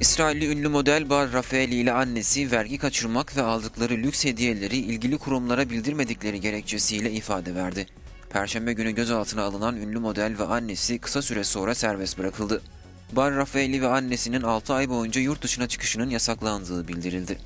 İsrailli ünlü model Bar Rafaeli ile annesi vergi kaçırmak ve aldıkları lüks hediyeleri ilgili kurumlara bildirmedikleri gerekçesiyle ifade verdi. Perşembe günü gözaltına alınan ünlü model ve annesi kısa süre sonra serbest bırakıldı. Bar Rafaeli ve annesinin 6 ay boyunca yurt dışına çıkışının yasaklandığı bildirildi.